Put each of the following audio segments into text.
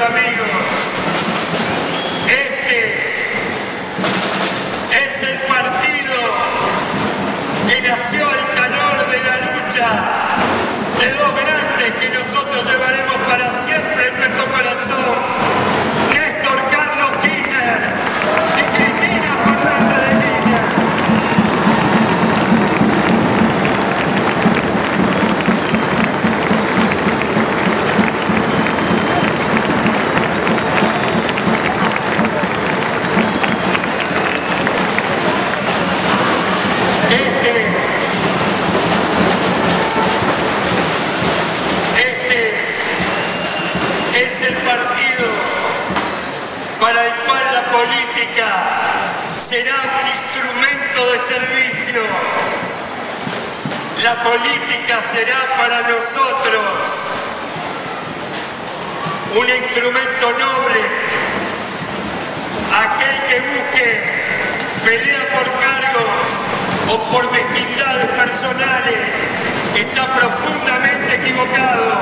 amigos, para el cual la política será un instrumento de servicio. La política será para nosotros un instrumento noble, aquel que busque pelea por cargos o por mezquindades personales está profundamente equivocado.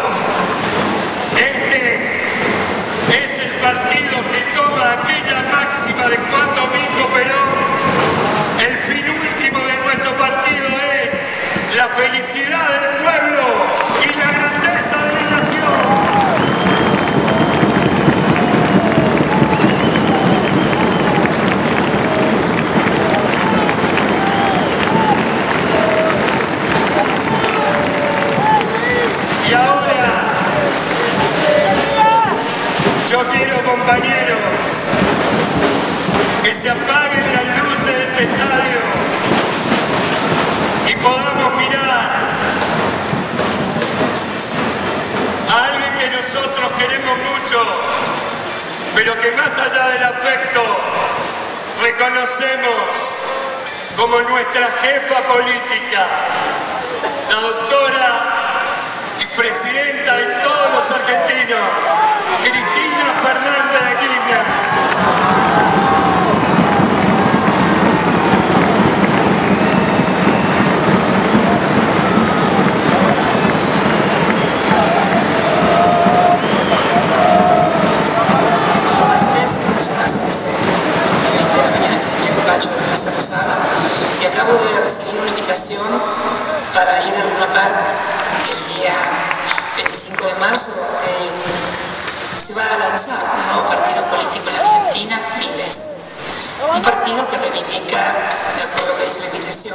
Este partido que toma aquella máxima de Juan Domingo Perón. El fin último de nuestro pero que más allá del afecto reconocemos como nuestra jefa política, la doctora y presidenta de todos los argentinos, Cristina Fernández de Kirchner. antes, son las 11 y 20 de la mañana, estoy en mi despacho de Casa Rosada y acabo de recibir una invitación para ir a Luna Park el día 25 de marzo, donde se va a lanzar un nuevo partido político en la Argentina, Miles. Un partido que reivindica, de acuerdo a lo que dice la invitación,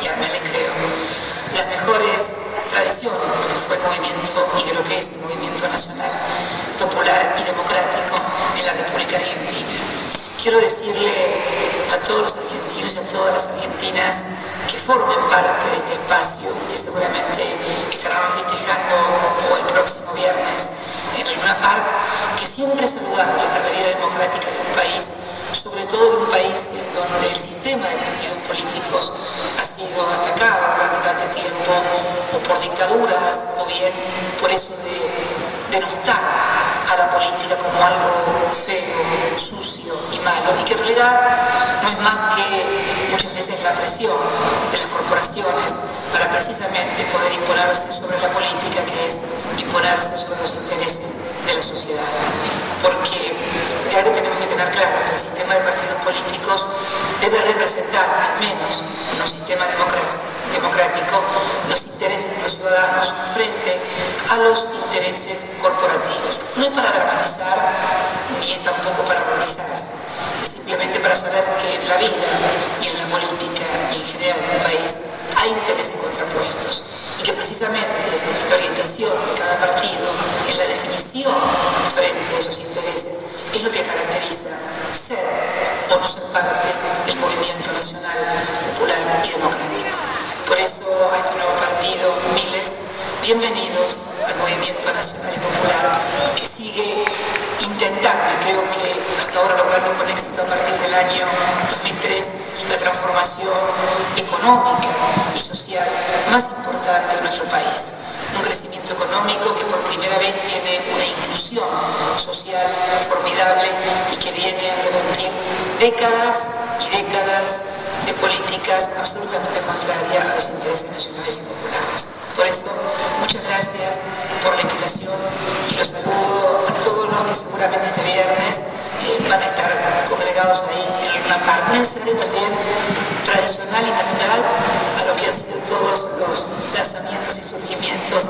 y a mí le creo, las mejores tradiciones de lo que fue el movimiento y de lo que es el movimiento nacional, popular y democrático en la República Argentina. Quiero decirle a todos los argentinos y a todas las argentinas que formen parte de este espacio, que seguramente estarán festejando o el próximo viernes en el Luna Park, que siempre es saludable para la vida democrática de un país, sobre todo de un país en donde el sistema de partidos políticos ha sido atacado durante tiempo, o por dictaduras, o bien por eso de denostar a la política como algo feo, sucio y malo, y que en realidad no es más que muchas veces la presión de las corporaciones para precisamente poder imponerse sobre la política, que es imponerse sobre los intereses de la sociedad. Porque de algo tenemos tener claro que el sistema de partidos políticos debe representar, al menos en un sistema democrático, los intereses de los ciudadanos frente a los intereses corporativos. No es para dramatizar ni es tampoco para horrorizarse, es simplemente para saber que en la vida y en la política y en general en un país hay intereses contrapuestos que precisamente la orientación de cada partido en la definición frente a esos intereses es lo que caracteriza ser o no ser parte del movimiento nacional, popular y democrático. Por eso a este nuevo partido, miles, bienvenidos al movimiento nacional y popular que sigue intentando, creo que hasta ahora logrando con éxito a partir del año 2003, la transformación económica y social más importante nuestro país. Un crecimiento económico que por primera vez tiene una inclusión social formidable y que viene a revertir décadas y décadas de políticas absolutamente contrarias a los intereses nacionales y populares. Por eso, muchas gracias por la invitación y los saludo a todos los que seguramente este viernes van a estar congregados ahí en una parnasserie también tradicional y natural a lo que han sido todos los lanzamientos y surgimientos